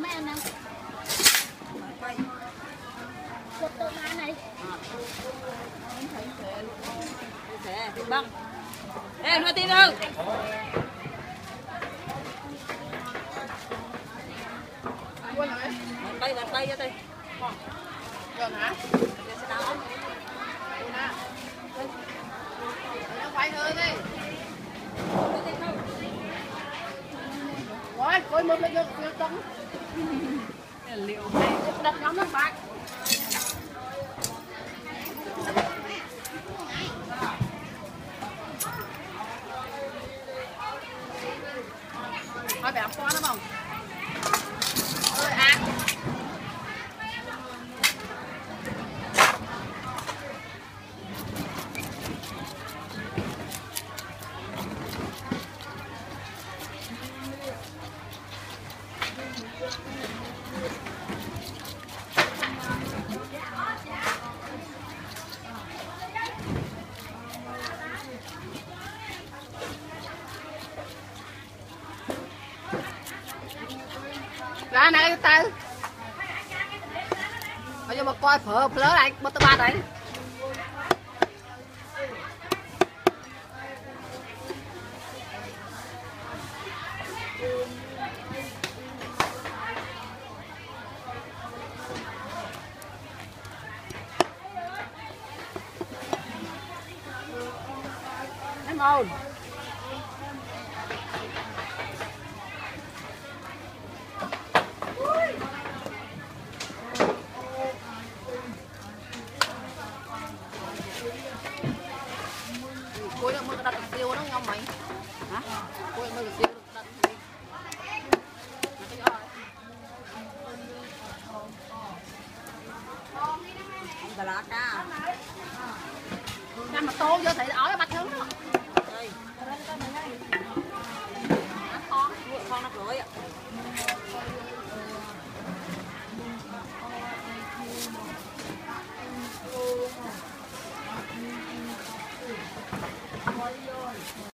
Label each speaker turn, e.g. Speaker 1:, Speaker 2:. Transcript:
Speaker 1: Bố mẹ em đang Cột tội má này
Speaker 2: băng. Ê, nó tìm đâu?
Speaker 3: Quên rồi.
Speaker 2: Gần tay, gần tay cho tôi.
Speaker 3: Gần hả?
Speaker 2: Để sẽ đau.
Speaker 3: Quên hả? Nó quay hơn đi.
Speaker 2: Nó tìm không?
Speaker 3: Rồi, coi một lên được được tấn.
Speaker 2: Liệu hay.
Speaker 3: Đặt nhóm nó bạc. Thôi bẻ qua nó không? Ra này tay. Bây giờ mà coi phở phở này, bớt ba đấy. Em. Cuối là mới đặt được tiêu nó ngon mày. Hả? Cuối mới được tiêu đặt được tiêu. Mà cái đó.
Speaker 2: Lá ca.
Speaker 3: Năm mà tô vô thì ói